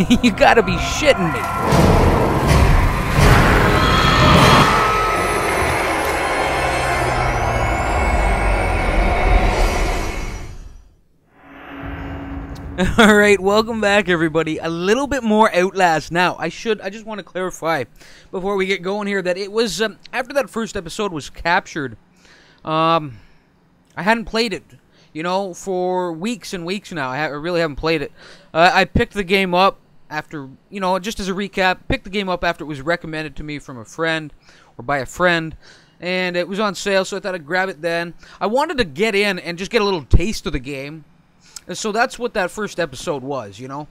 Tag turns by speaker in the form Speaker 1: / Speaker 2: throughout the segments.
Speaker 1: you gotta be shitting me. All right, welcome back, everybody. A little bit more Outlast now. I should. I just want to clarify before we get going here that it was um, after that first episode was captured. Um, I hadn't played it, you know, for weeks and weeks now. I, ha- I really haven't played it. Uh, I picked the game up after, you know, just as a recap, picked the game up after it was recommended to me from a friend or by a friend. And it was on sale, so I thought I'd grab it then. I wanted to get in and just get a little taste of the game. And so that's what that first episode was, you know.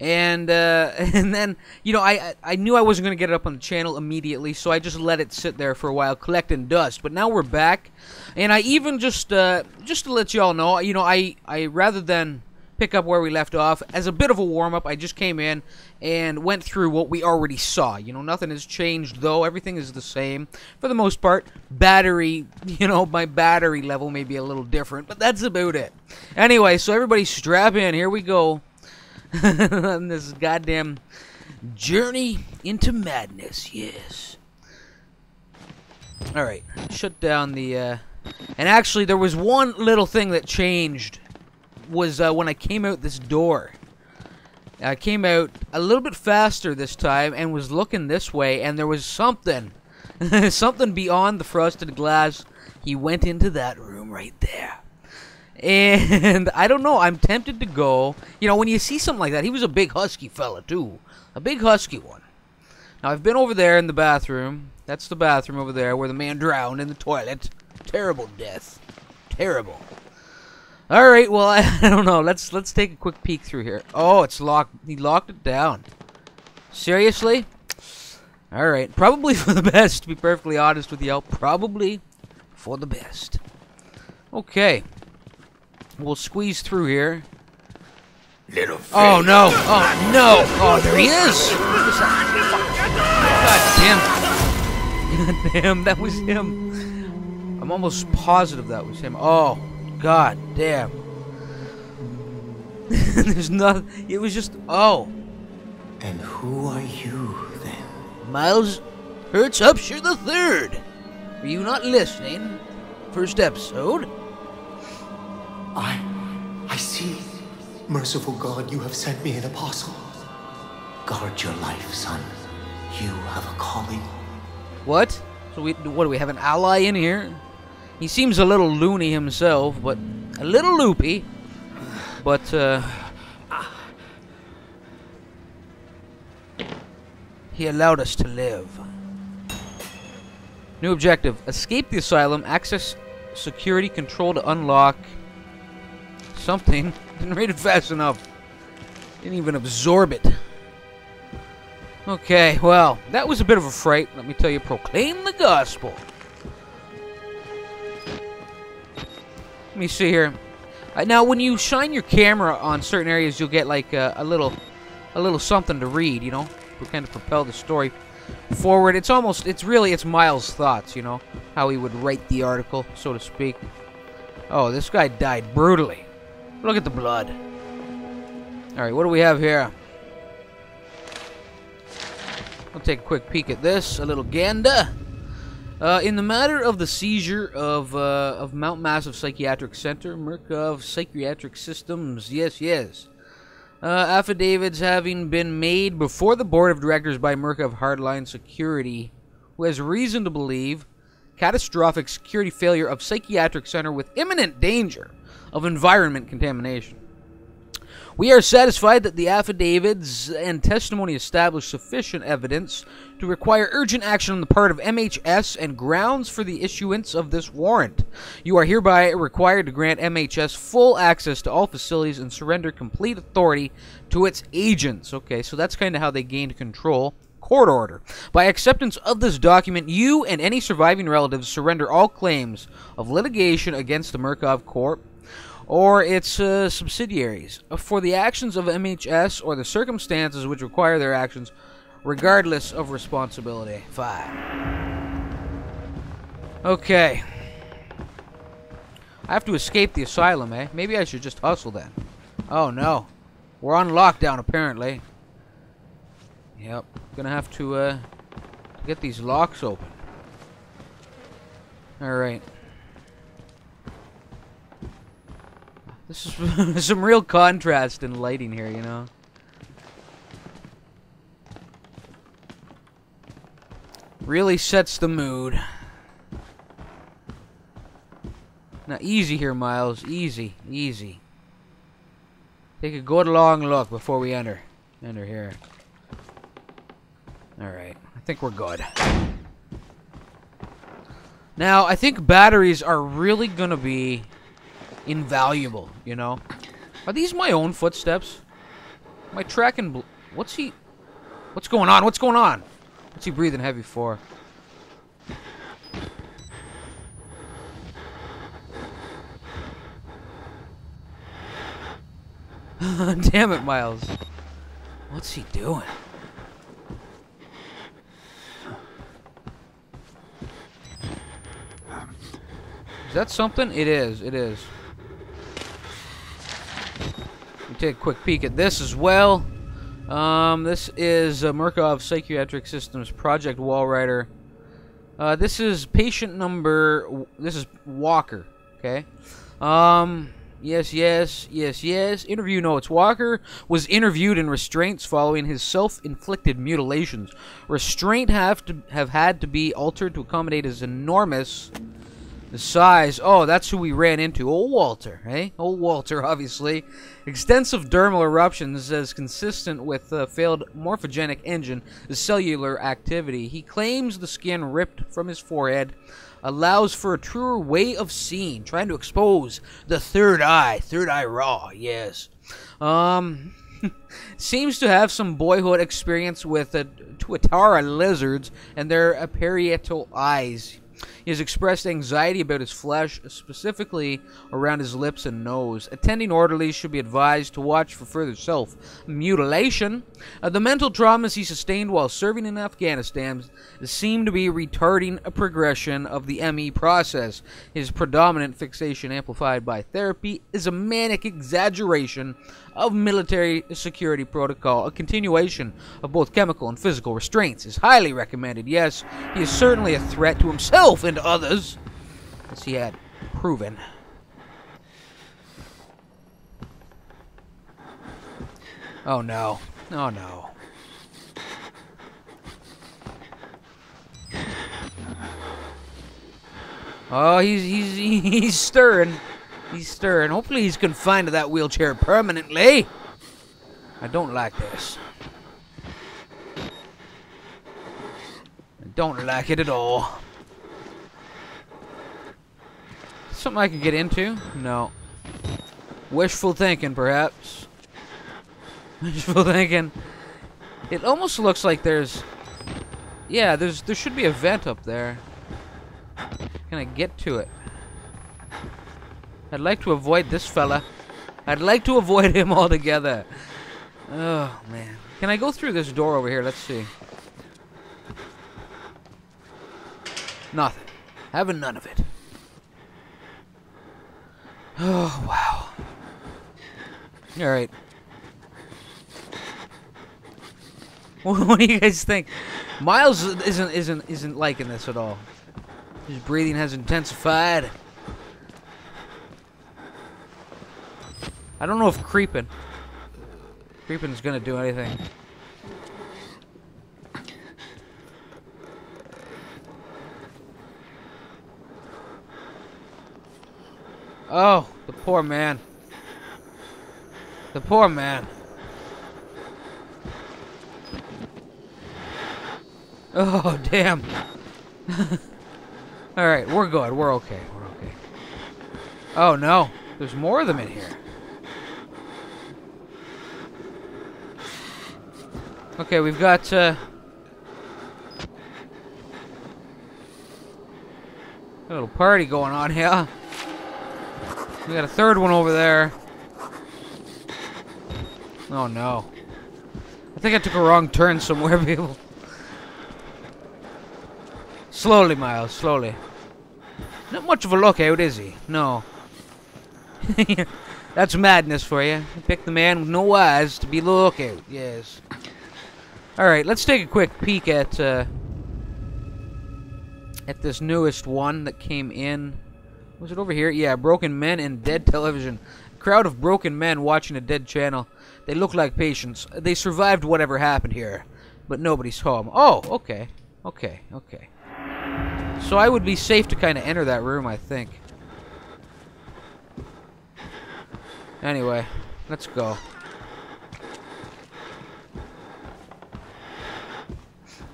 Speaker 1: And uh, and then you know I I knew I wasn't gonna get it up on the channel immediately, so I just let it sit there for a while, collecting dust. But now we're back, and I even just uh, just to let y'all know, you know I I rather than pick up where we left off as a bit of a warm up, I just came in and went through what we already saw. You know nothing has changed though, everything is the same for the most part. Battery, you know my battery level may be a little different, but that's about it. Anyway, so everybody strap in. Here we go. on this goddamn journey into madness. Yes. All right, shut down the. Uh... And actually, there was one little thing that changed. Was uh, when I came out this door. I came out a little bit faster this time and was looking this way, and there was something, something beyond the frosted glass. He went into that room right there. And I don't know. I'm tempted to go. You know, when you see something like that, he was a big husky fella too, a big husky one. Now I've been over there in the bathroom. That's the bathroom over there where the man drowned in the toilet. Terrible death. Terrible. All right. Well, I, I don't know. Let's let's take a quick peek through here. Oh, it's locked. He locked it down. Seriously? All right. Probably for the best. To be perfectly honest with you, probably for the best. Okay. We'll squeeze through here.
Speaker 2: Little
Speaker 1: Oh no! Oh no! Oh, there he is! God damn! God damn, that was him. I'm almost positive that was him. Oh, god damn! There's not. It was just. Oh,
Speaker 2: And who are you then?
Speaker 1: Miles Hertz Upshur the Third. Were you not listening? First episode.
Speaker 2: I. I see. Merciful God, you have sent me an apostle. Guard your life, son. You have a calling.
Speaker 1: What? So we what do we have an ally in here? He seems a little loony himself, but a little loopy. But uh He allowed us to live. New objective. Escape the asylum. Access security control to unlock something. Didn't read it fast enough. Didn't even absorb it. Okay, well, that was a bit of a fright. Let me tell you, proclaim the gospel. Let me see here. Uh, now, when you shine your camera on certain areas, you'll get like uh, a little, a little something to read. You know, to kind of propel the story forward. It's almost, it's really, it's Miles' thoughts. You know, how he would write the article, so to speak. Oh, this guy died brutally. Look at the blood. All right, what do we have here? We'll take a quick peek at this. A little Ganda. Uh, in the matter of the seizure of uh, of Mount Massive Psychiatric Center, Murkoff Psychiatric Systems, yes, yes. Uh, affidavits having been made before the board of directors by Murkoff Hardline Security, who has reason to believe catastrophic security failure of psychiatric center with imminent danger of environment contamination. We are satisfied that the affidavits and testimony establish sufficient evidence to require urgent action on the part of MHS and grounds for the issuance of this warrant. You are hereby required to grant MHS full access to all facilities and surrender complete authority to its agents. Okay, so that's kind of how they gained control. Court order. By acceptance of this document, you and any surviving relatives surrender all claims of litigation against the Murkoff Corp or its uh, subsidiaries for the actions of MHS or the circumstances which require their actions, regardless of responsibility. Five. Okay. I have to escape the asylum, eh? Maybe I should just hustle then. Oh no. We're on lockdown, apparently. Yep. Gonna have to, uh, get these locks open. Alright. This is some real contrast in lighting here, you know? Really sets the mood. Now, easy here, Miles. Easy. Easy. Take a good long look before we enter. Enter here. Alright. I think we're good. Now, I think batteries are really gonna be invaluable, you know? Are these my own footsteps? I tracking... What's he... What's going on? What's going on? What's he breathing heavy for? Damn it, Miles. What's he doing? Is that something? It is. It is. Take a quick peek at this as well. Um, this is uh, Murkoff Psychiatric Systems Project Walrider. Uh, this is patient number. This is Walker. Okay. Um. Yes, yes, yes, yes. Interview notes. Walker was interviewed in restraints following his self-inflicted mutilations. Restraint have to have had to be altered to accommodate his enormous the size. Oh, that's who we ran into. Old Walter, eh? Old Walter, obviously. Extensive dermal eruptions as consistent with failed morphogenic engine, the cellular activity. He claims the skin ripped from his forehead allows for a truer way of seeing, trying to expose the third eye. Third eye raw, yes. Um, seems to have some boyhood experience with the Tuatara lizards and their parietal eyes. He has expressed anxiety about his flesh, specifically around his lips and nose. Attending orderlies should be advised to watch for further self mutilation. Uh, the mental traumas he sustained while serving in Afghanistan seem to be retarding a progression of the ME process. His predominant fixation, amplified by therapy, is a manic exaggeration of military security protocol. A continuation of both chemical and physical restraints is highly recommended. Yes, he is certainly a threat to himself and others, as he had proven. Oh no. Oh no. Oh, he's he's he's stirring. He's stirring. Hopefully he's confined to that wheelchair permanently. I don't like this. I don't like it at all. Something I could get into? No. Wishful thinking, perhaps. Wishful thinking. It almost looks like there's... Yeah, there's there should be a vent up there. Can I get to it? I'd like to avoid this fella. I'd like to avoid him altogether. Oh, man. Can I go through this door over here? Let's see. Nothing. Having none of it. Oh, wow. Alright. what do you guys think? Miles isn't isn't isn't liking this at all. His breathing has intensified. I don't know if creeping. Creeping is gonna do anything. Oh, the poor man. The poor man. Oh, damn. Alright, we're good. We're okay. We're okay. Oh, no. There's more of them in here. Okay, we've got, uh... A little party going on here. We got a third one over there. Oh no. I think I took a wrong turn somewhere, people. Slowly, Miles, slowly. Not much of a lookout, is he? No. That's madness for you. Pick the man with no eyes to be the lookout. Yes. All right, let's take a quick peek at uh, at this newest one that came in. Was it over here? Yeah, Broken Men and Dead Television. A crowd of broken men watching a dead channel. They look like patients. They survived whatever happened here, but nobody's home. Oh, okay. Okay, okay. So I would be safe to kind of enter that room, I think. Anyway, let's go.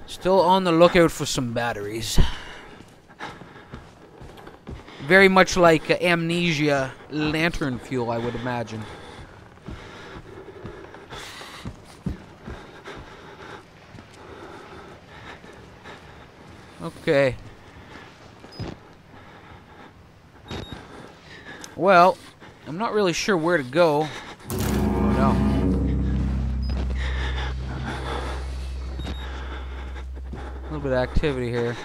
Speaker 1: Still on the lookout for some batteries. Very much like uh, Amnesia lantern fuel, I would imagine. Okay. Well, I'm not really sure where to go. Oh no. A little bit of activity here.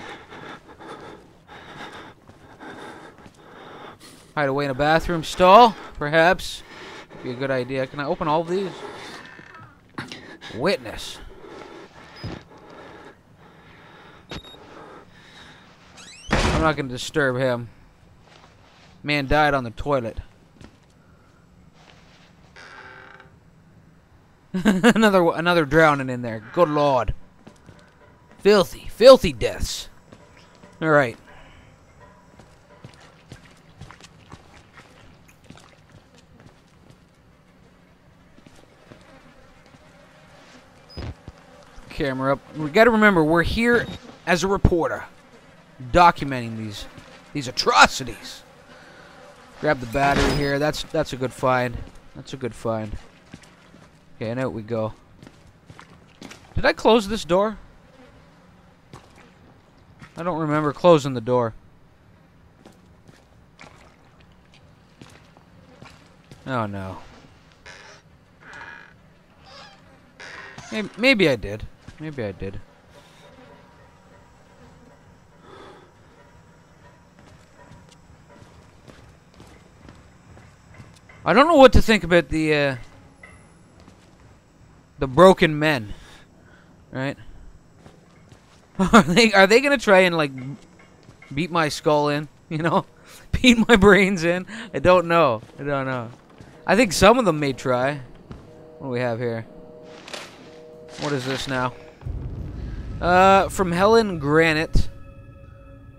Speaker 1: Hide away in a bathroom stall, perhaps. Be a good idea. Can I open all of these? Witness. I'm not going to disturb him. Man died on the toilet. another another drowning in there. Good lord. Filthy, filthy deaths. All right. Camera up. We got to remember we're here as a reporter documenting these these atrocities. Grab the battery here. That's that's a good find. That's a good find. Okay, and out we go. Did I close this door? I don't remember closing the door. Oh no. Maybe, maybe I did. Maybe I did. I don't know what to think about the uh, the broken men, right? are they are they gonna try and like beat my skull in? You know, beat my brains in? I don't know. I don't know. I think some of them may try. What do we have here? What is this now? Uh, from Helen Granite.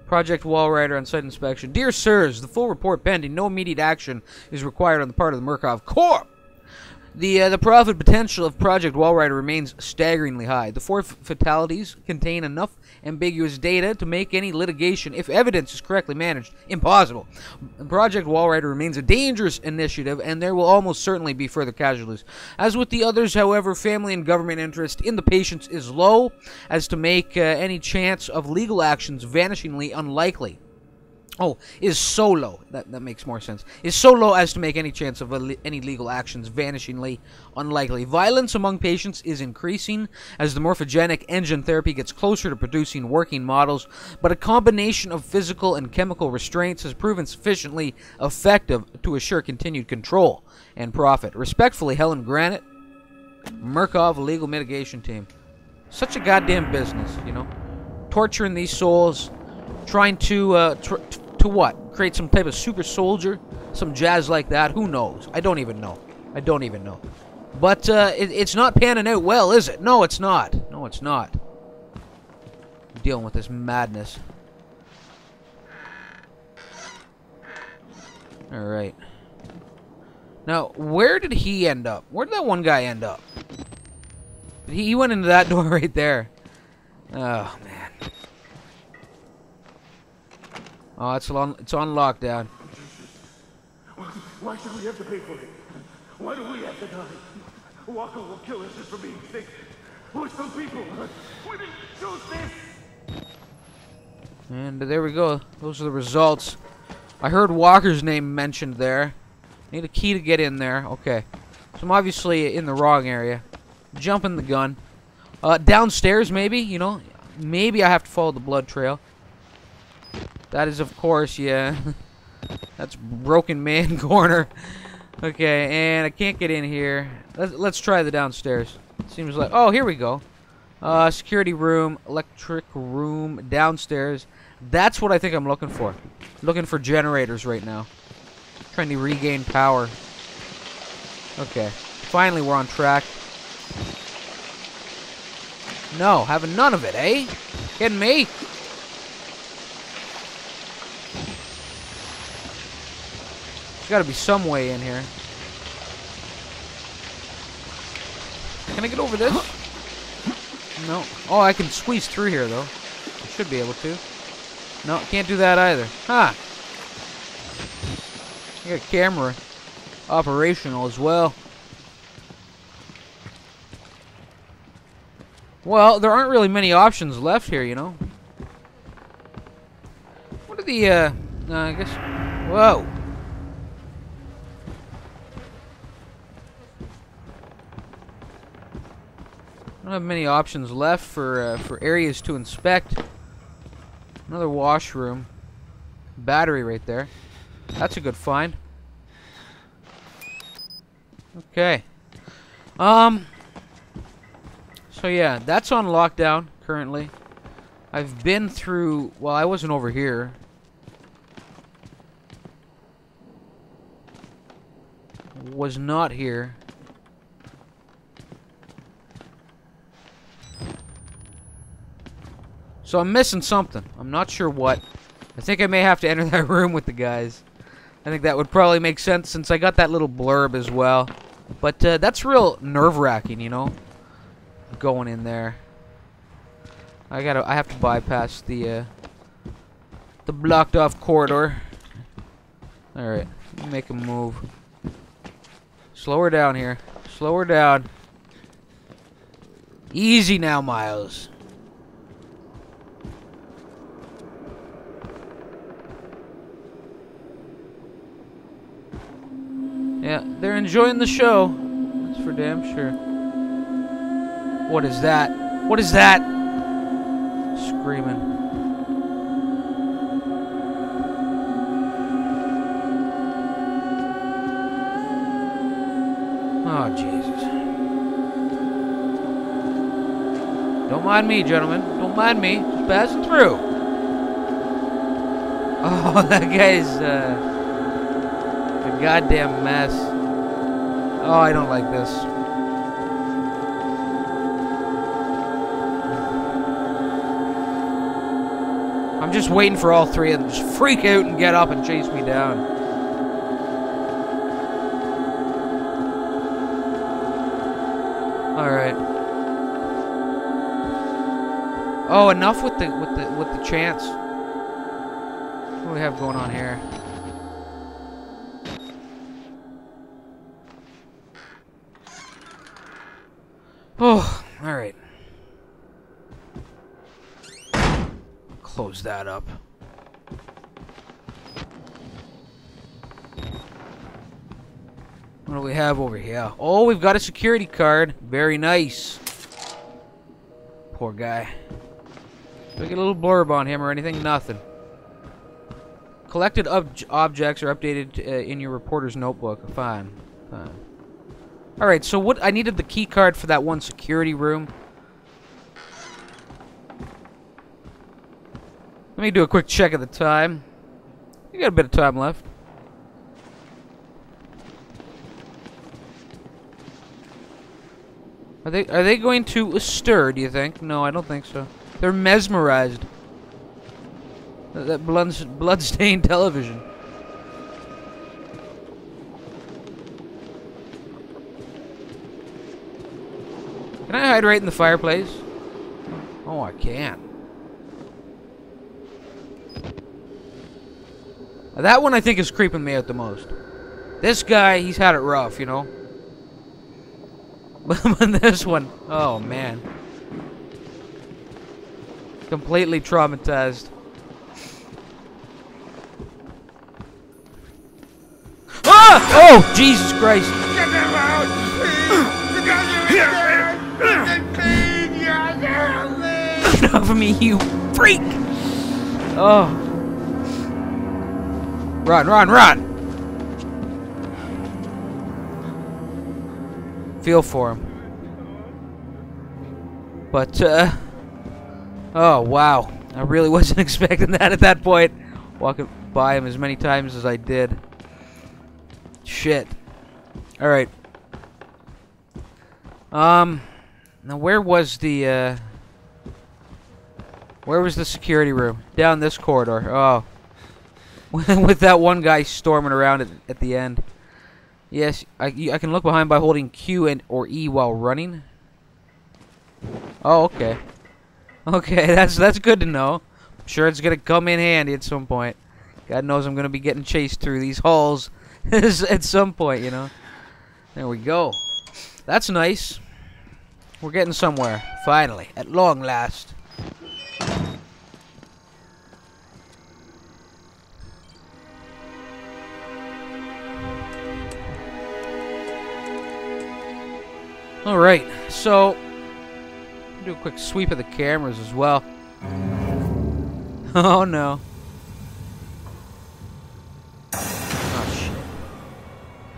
Speaker 1: Project Walrider on site inspection. Dear sirs, the full report pending. No immediate action is required on the part of the Murkoff Corp. The uh, the profit potential of Project Walrider remains staggeringly high. The four fatalities contain enough ambiguous data to make any litigation, if evidence is correctly managed, impossible. Project Walrider remains a dangerous initiative, and there will almost certainly be further casualties. As with the others, however, family and government interest in the patients is low, as to make uh, any chance of legal actions vanishingly unlikely. Oh, is so low. That, that makes more sense. Is so low as to make any chance of any legal actions vanishingly unlikely. Violence among patients is increasing as the morphogenic engine therapy gets closer to producing working models, but a combination of physical and chemical restraints has proven sufficiently effective to assure continued control and profit. Respectfully, Helen Granite, Murkoff Legal Mitigation Team. Such a goddamn business, you know? Torturing these souls, trying to uh, tr to what? Create some type of super soldier? Some jazz like that? Who knows? I don't even know. I don't even know. But uh, it, it's not panning out well, is it? No, it's not. No, it's not. I'm dealing with this madness. Alright. Now, where did he end up? Where did that one guy end up? He, he went into that door right there. Oh, man. Oh, it's on it's on lockdown.
Speaker 3: Why should we have to pay for it? Why do we have to die? Walker will kill us just for being sick. We're some people. We didn't choose this.
Speaker 1: And there we go. Those are the results. I heard Walker's name mentioned there. Need a key to get in there. Okay. So I'm obviously in the wrong area. Jumping the gun. Uh, downstairs, maybe, you know. Maybe I have to follow the blood trail. That is, of course, yeah. That's Broken Man Corner. Okay, and I can't get in here. Let's, let's try the downstairs. Seems like... Oh, here we go. Uh, security room, electric room, downstairs. That's what I think I'm looking for. Looking for generators right now. Trying to regain power. Okay. Finally, we're on track. No, having none of it, eh? Kidding me? There's got to be some way in here. Can I get over this? No. Oh, I can squeeze through here, though. I should be able to. No, can't do that either. Huh. I got camera operational as well. Well, there aren't really many options left here, you know. What are the, uh, uh I guess, whoa. Don't have many options left for uh, for areas to inspect. Another washroom. Battery right there. That's a good find. Okay. Um. So yeah, that's on lockdown currently. I've been through. Well, I wasn't over here. Was not here. So I'm missing something. I'm not sure what. I think I may have to enter that room with the guys. I think that would probably make sense since I got that little blurb as well. But uh, that's real nerve-wracking, you know, going in there. I gotta. I have to bypass the uh, the blocked-off corridor. All right, make a move. Slow her down here. Slow her down. Easy now, Miles. Yeah, they're enjoying the show. That's for damn sure. What is that? What is that? Screaming. Oh, Jesus. Don't mind me, gentlemen. Don't mind me. Just passing through. Oh, that guy's, uh goddamn mess. Oh, I don't like this. I'm just waiting for all three of them to just freak out and get up and chase me down. All right. Oh, enough with the with the with the chance. What do we have going on here? Oh, alright. Close that up. What do we have over here? Oh, we've got a security card. Very nice. Poor guy. Do we get a little blurb on him or anything? Nothing. Collected ob objects are updated uh, in your reporter's notebook. Fine. Fine. Alright, so what I needed the key card for that one security room. Let me do a quick check of the time. You got a bit of time left. Are they are they going to stir, do you think? No, I don't think so. They're mesmerized. That blood bloodstained television. Can I hide right in the fireplace? Oh, I can. That one I think is creeping me out the most. This guy, he's had it rough, you know? But this one, oh man. Completely traumatized. Ah! Oh, Jesus Christ.
Speaker 3: Get
Speaker 1: off of me, you freak! Oh. Run, run, run! feel for him. But, uh... Oh, wow. I really wasn't expecting that at that point. Walking by him as many times as I did. Shit. Alright. Um... Now, where was the, uh... Where was the security room? Down this corridor. Oh. With that one guy storming around at, at the end. Yes, I, I can look behind by holding Q and or E while running. Oh, okay. Okay, that's that's good to know. I'm sure it's gonna come in handy at some point. God knows I'm gonna be getting chased through these halls at some point, you know. There we go. That's nice. We're getting somewhere, finally, at long last. Alright, so do a quick sweep of the cameras as well. Oh no. Oh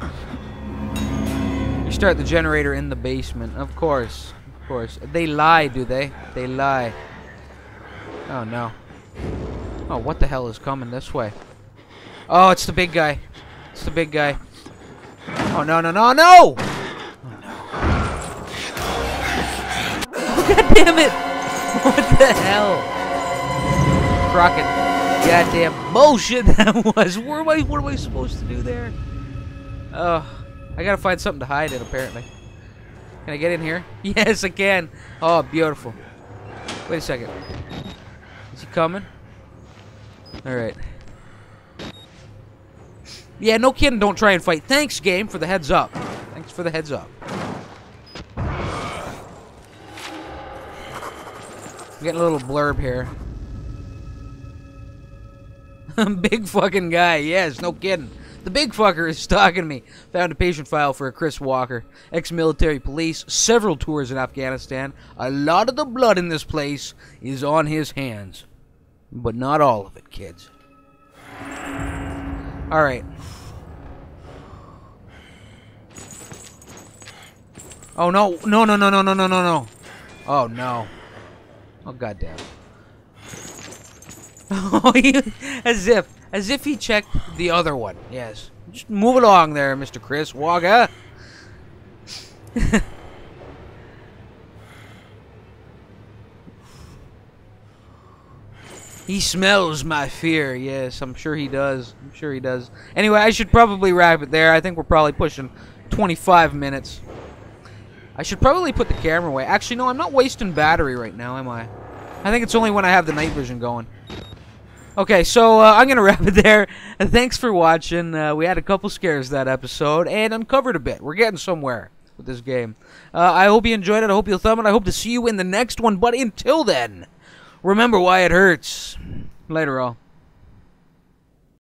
Speaker 1: shit. You start the generator in the basement, of course. Of course. They lie, do they? They lie. Oh no. Oh, what the hell is coming this way? Oh, it's the big guy. It's the big guy. Oh no no no no! The hell? Crockett. Goddamn motion that was. Where am I, what am I supposed to do there? Oh, I gotta find something to hide in, apparently. Can I get in here? Yes, I can. Oh, beautiful. Wait a second. Is he coming? Alright. Yeah, no kidding, don't try and fight. Thanks, game, for the heads up. Thanks for the heads up. I'm getting a little blurb here. big fucking guy, yes, no kidding. The big fucker is stalking me. Found a patient file for a Chris Walker, ex-military police, several tours in Afghanistan. A lot of the blood in this place is on his hands. But not all of it, kids. Alright. Oh no, no, no, no, no, no, no, no, no. Oh no. Oh goddamn. Oh, as if, as if he checked the other one. Yes. Just move along there, Mr. Chris Waga. he smells my fear. Yes, I'm sure he does. I'm sure he does. Anyway, I should probably wrap it there. I think we're probably pushing 25 minutes. I should probably put the camera away. Actually, no, I'm not wasting battery right now, am I? I think it's only when I have the night vision going. Okay, so uh, I'm going to wrap it there. Thanks for watching. Uh, we had a couple scares that episode and uncovered a bit. We're getting somewhere with this game. Uh, I hope you enjoyed it. I hope you'll thumb it. I hope to see you in the next one. But until then, remember why it hurts. Later, all.